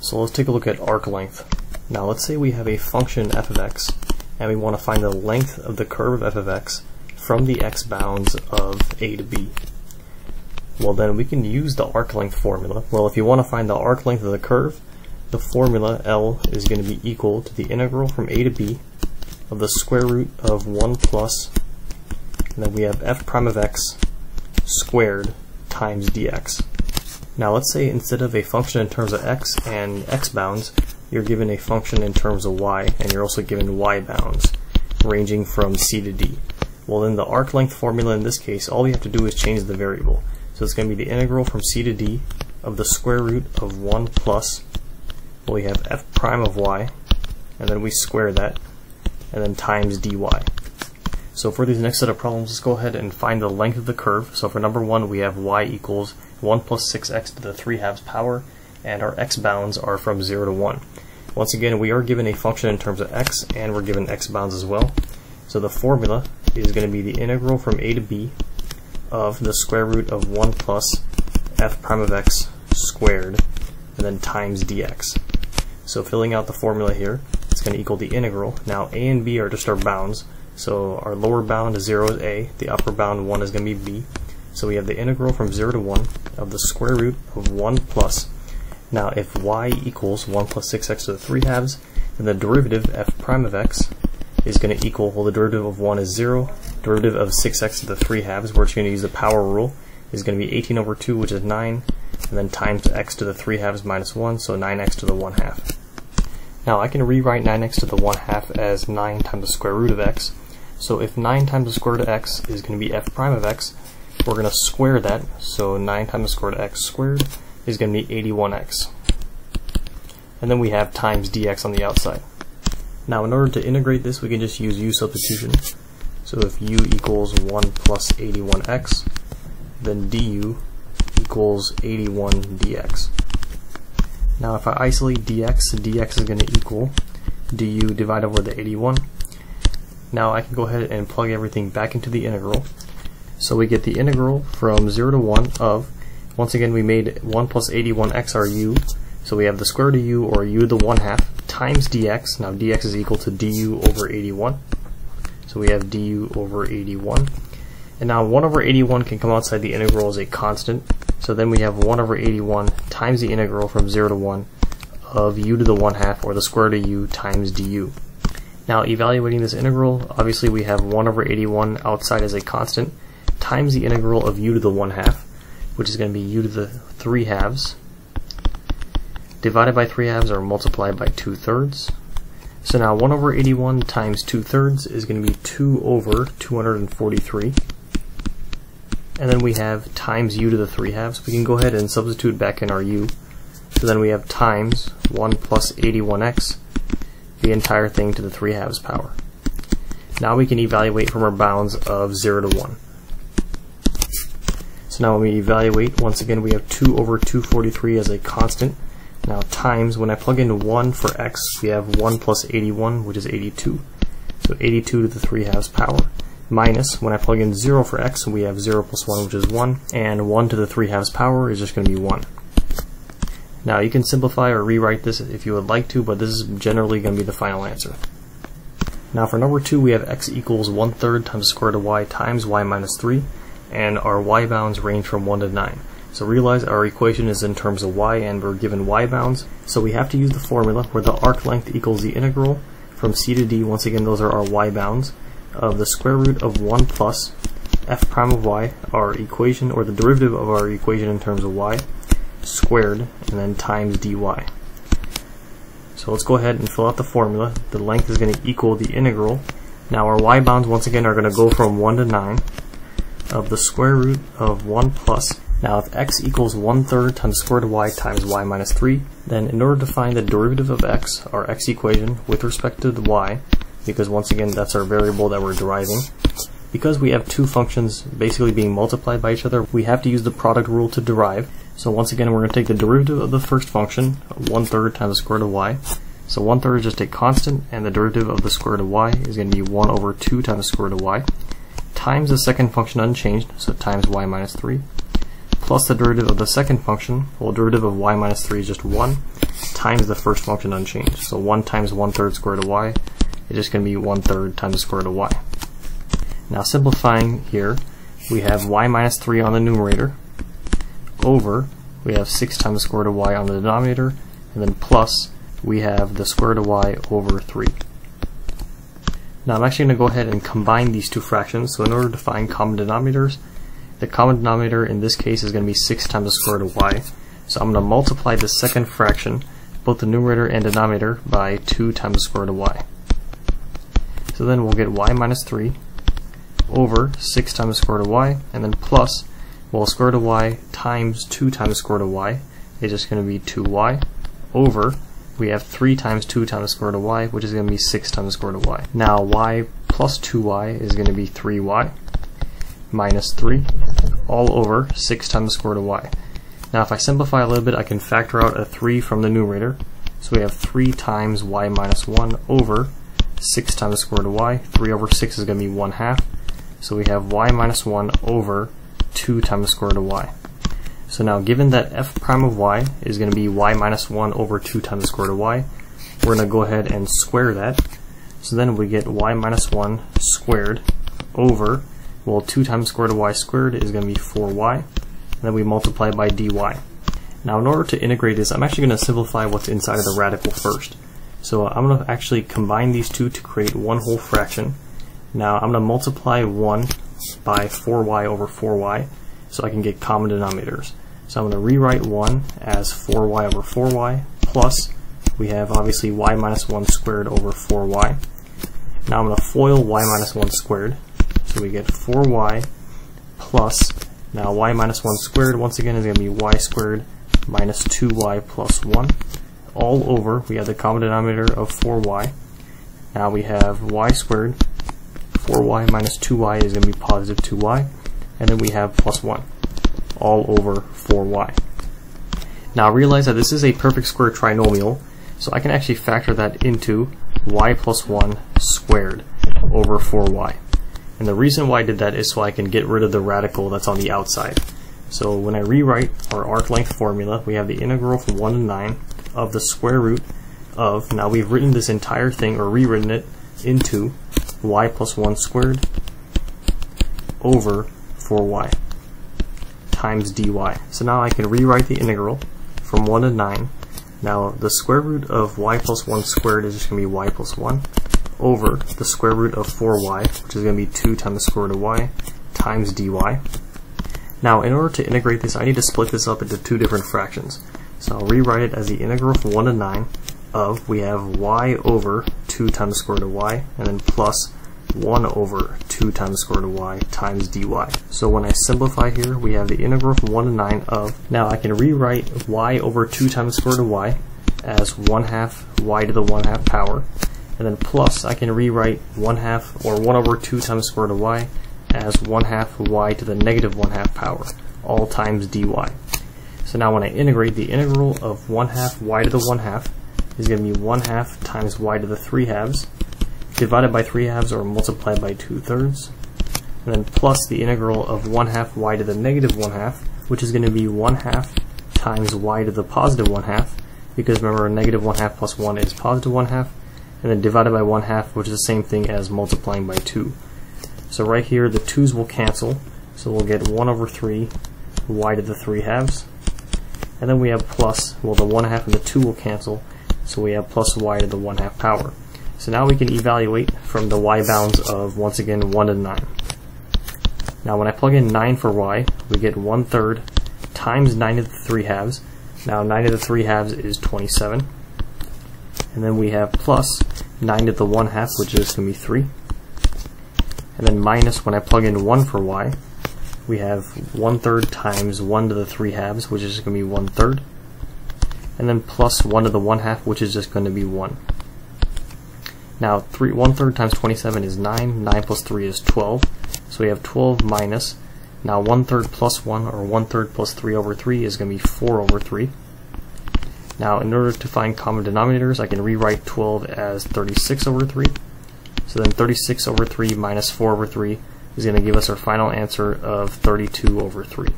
So let's take a look at arc length. Now let's say we have a function f of x and we want to find the length of the curve of f of x from the x bounds of a to b. Well then we can use the arc length formula. Well if you want to find the arc length of the curve, the formula L is going to be equal to the integral from a to b of the square root of 1 plus, and then we have f prime of x squared times dx. Now let's say instead of a function in terms of x and x bounds, you're given a function in terms of y, and you're also given y bounds, ranging from c to d. Well in the arc length formula in this case, all we have to do is change the variable. So it's going to be the integral from c to d of the square root of 1 plus, well, we have f prime of y, and then we square that, and then times dy. So for these next set of problems, let's go ahead and find the length of the curve. So for number one, we have y equals 1 plus 6x to the 3 halves power, and our x bounds are from 0 to 1. Once again, we are given a function in terms of x, and we're given x bounds as well. So the formula is going to be the integral from a to b of the square root of 1 plus f prime of x squared, and then times dx. So filling out the formula here, it's going to equal the integral. Now a and b are just our bounds, so our lower bound is 0 is a, the upper bound 1 is going to be b. So we have the integral from 0 to 1 of the square root of 1 plus. Now if y equals 1 plus 6x to the 3 halves, then the derivative f prime of x is going to equal, well the derivative of 1 is 0, derivative of 6x to the 3 halves, we're just going to use the power rule, is going to be 18 over 2, which is 9, and then times x to the 3 halves minus 1, so 9x to the 1 half. Now I can rewrite 9x to the 1 half as 9 times the square root of x, so if 9 times the square root of x is going to be f prime of x, we're going to square that. So 9 times the square root of x squared is going to be 81x. And then we have times dx on the outside. Now in order to integrate this, we can just use u substitution. So if u equals 1 plus 81x, then du equals 81 dx. Now if I isolate dx, dx is going to equal du divided over the 81. Now I can go ahead and plug everything back into the integral. So we get the integral from 0 to 1 of, once again we made 1 plus 81x our u, so we have the square root of u or u to the 1 half times dx, now dx is equal to du over 81. So we have du over 81. And now 1 over 81 can come outside the integral as a constant, so then we have 1 over 81 times the integral from 0 to 1 of u to the 1 half, or the square root of u times du. Now evaluating this integral, obviously we have 1 over 81 outside as a constant times the integral of u to the 1 half, which is going to be u to the 3 halves, divided by 3 halves or multiplied by 2 thirds. So now 1 over 81 times 2 thirds is going to be 2 over 243. And then we have times u to the 3 halves. We can go ahead and substitute back in our u. So then we have times 1 plus 81x the entire thing to the 3 halves power. Now we can evaluate from our bounds of 0 to 1. Now when we evaluate, once again we have 2 over 243 as a constant. Now times, when I plug in 1 for x, we have 1 plus 81, which is 82. So 82 to the 3 halves power. Minus, when I plug in 0 for x, we have 0 plus 1, which is 1. And 1 to the 3 halves power is just going to be 1. Now you can simplify or rewrite this if you would like to, but this is generally going to be the final answer. Now for number 2 we have x equals 1 third times the square root of y times y minus 3, and our y bounds range from 1 to 9. So realize our equation is in terms of y and we're given y bounds, so we have to use the formula where the arc length equals the integral from c to d, once again those are our y bounds, of the square root of 1 plus f prime of y, our equation, or the derivative of our equation in terms of y, squared, and then times dy. So let's go ahead and fill out the formula. The length is going to equal the integral. Now our y bounds once again are going to go from 1 to 9 of the square root of 1 plus. Now if x equals 1 third times square root of y times y minus 3, then in order to find the derivative of x, our x equation, with respect to the y, because once again that's our variable that we're deriving, because we have two functions basically being multiplied by each other, we have to use the product rule to derive. So once again, we're going to take the derivative of the first function, 1 third times the square root of y. So 1 third is just a constant, and the derivative of the square root of y is going to be 1 over 2 times the square root of y, times the second function unchanged, so times y minus 3, plus the derivative of the second function, well derivative of y minus 3 is just 1, times the first function unchanged. So 1 times 1 third square root of y is just going to be 1 third times the square root of y. Now simplifying here, we have y minus 3 on the numerator, over, we have 6 times the square root of y on the denominator, and then plus, we have the square root of y over 3. Now I'm actually going to go ahead and combine these two fractions, so in order to find common denominators, the common denominator in this case is going to be 6 times the square root of y. So I'm going to multiply the second fraction, both the numerator and denominator, by 2 times the square root of y. So then we'll get y minus 3 over 6 times the square root of y, and then plus, well, square root of y times 2 times the square root of y is just going to be 2y over, we have 3 times 2 times square root of y, which is going to be 6 times square root of y. Now y plus 2y is going to be 3y minus 3 all over 6 times square root of y. Now if I simplify a little bit, I can factor out a 3 from the numerator. So we have 3 times y minus 1 over 6 times square root of y. 3 over 6 is going to be 1 half. So we have y minus 1 over 2 times square root of y. So now given that f prime of y is going to be y minus 1 over 2 times the square root of y, we're going to go ahead and square that. So then we get y minus 1 squared over well, 2 times square root of y squared is going to be 4y. And then we multiply by dy. Now, in order to integrate this, I'm actually going to simplify what's inside of the radical first. So I'm going to actually combine these two to create one whole fraction. Now, I'm going to multiply 1 by 4y over 4y so I can get common denominators. So I'm going to rewrite 1 as 4y over 4y plus we have obviously y minus 1 squared over 4y. Now I'm going to FOIL y minus 1 squared so we get 4y plus, now y minus 1 squared, once again, is going to be y squared minus 2y plus 1. All over, we have the common denominator of 4y. Now we have y squared, 4y minus 2y is going to be positive 2y. And then we have plus 1, all over 4y. Now realize that this is a perfect square trinomial, so I can actually factor that into y plus 1 squared over 4y. And the reason why I did that is so I can get rid of the radical that's on the outside. So when I rewrite our arc length formula, we have the integral from 1 to 9 of the square root of, now we've written this entire thing, or rewritten it, into y plus 1 squared over 4y times dy. So now I can rewrite the integral from 1 to 9. Now the square root of y plus 1 squared is just going to be y plus 1 over the square root of 4y, which is going to be 2 times the square root of y, times dy. Now, in order to integrate this, I need to split this up into two different fractions. So I'll rewrite it as the integral from 1 to 9 of, we have y over 2 times the square root of y, and then plus 1 over 2 times square root of y times dy. So when I simplify here, we have the integral from 1 to 9 of, now I can rewrite y over 2 times square root of y as 1 half y to the 1 half power, and then plus I can rewrite 1 half or 1 over 2 times square root of y as 1 half y to the negative 1 half power, all times dy. So now when I integrate, the integral of 1 half y to the 1 half is going to be 1 half times y to the 3 halves, divided by 3 halves or multiplied by 2 thirds, and then plus the integral of 1 half y to the negative 1 half, which is going to be 1 half times y to the positive 1 half, because remember negative 1 half plus 1 is positive 1 half, and then divided by 1 half, which is the same thing as multiplying by 2. So right here, the 2's will cancel, so we'll get 1 over 3 y to the 3 halves. And then we have plus, well the 1 half and the 2 will cancel, so we have plus y to the 1 half power. So now we can evaluate from the y bounds of, once again, 1 to 9. Now when I plug in 9 for y, we get 1 third times 9 to the 3 halves. Now 9 to the 3 halves is 27 and then we have plus 9 to the 1 half, which is going to be 3. And then minus, when I plug in 1 for y, we have 1 third times 1 to the 3 halves, which is going to be 1 third. And then plus 1 to the 1 half, which is just going to be 1. Now, 3, 1 third times 27 is 9. 9 plus 3 is 12. So we have 12 minus. Now, 1 third plus 1, or 1 third plus 3 over 3 is going to be 4 over 3. Now, in order to find common denominators, I can rewrite 12 as 36 over 3. So then 36 over 3 minus 4 over 3 is going to give us our final answer of 32 over 3.